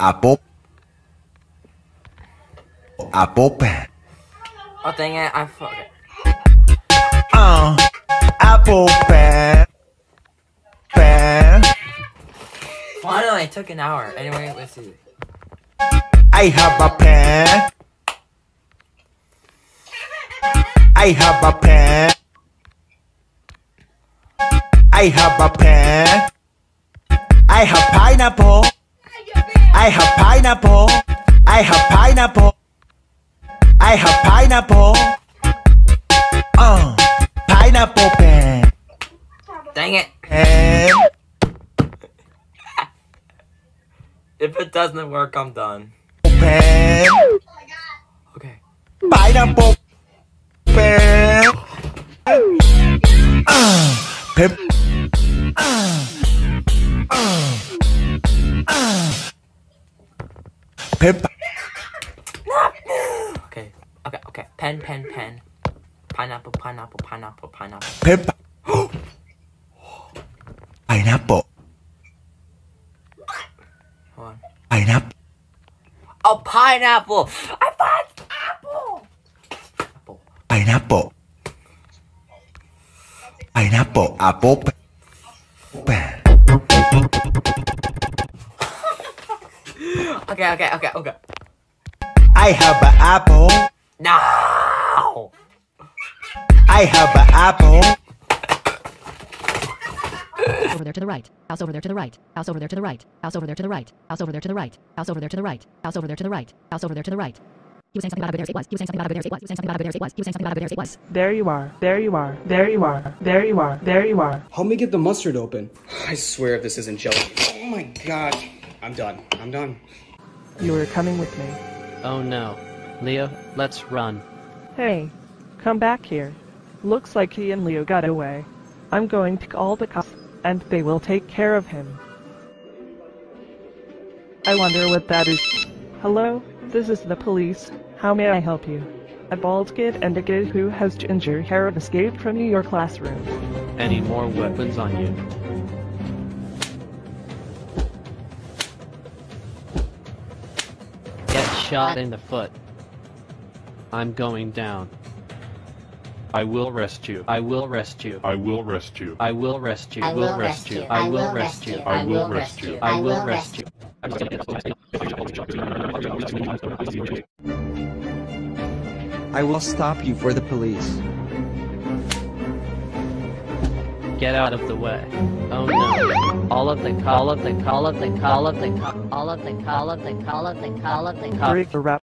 Apple. Apple pen. Oh dang it! I fuck it. Uh, apple pen. Pen. Finally, it took an hour. Anyway, let's see. I have a pen. I have a pen. I have a pen. I have pineapple. I have pineapple. I have pineapple. I have pineapple. Uh, pineapple pen. Dang it! Pen. If it doesn't work, I'm done. Pen. Okay. Pineapple pen. Uh, pep. Pen. Pen. Pen. Pineapple. Pineapple. Pineapple. Pineapple. Pep. Pineapple. Hold on. Pineapple. Oh, pineapple! I thought apple. Apple. Pineapple. Pineapple. Apple. pe- Pen. Okay. Okay. Okay. Okay. I have an apple. No. I have an apple. over there to the right. House over there to the right. House over there to the right. House over there to the right. House over there to the right. House over there to the right. House over there to the right. House over there to the right. He was saying something about a bit there. It was. He was saying something about a bit there. It was. He was saying something about a bit there. It was. He was saying something about a bit there. It was. There you are. There you are. There you are. There you are. There you are. Help me get the mustard open. I swear if this isn't jelly. Oh my god. I'm done. I'm done. You are coming with me. Oh no. Leo, let's run. Hey, come back here. Looks like he and Leo got away. I'm going to call the cops, and they will take care of him. I wonder what that is. Hello, this is the police. How may I help you? A bald kid and a kid who has ginger hair have escaped from your classroom. Any more weapons on you? Get shot in the foot. I'm going down. I will rest you. I will rest you. I will rest you. I will rest you. I will rest you. I will rest you. I will rest you. I will rest you. I will stop you for the police. Get out of the way. Oh no. All of the call of the call of the call of the call of the call of the call of the call of the call of the call Break the rap.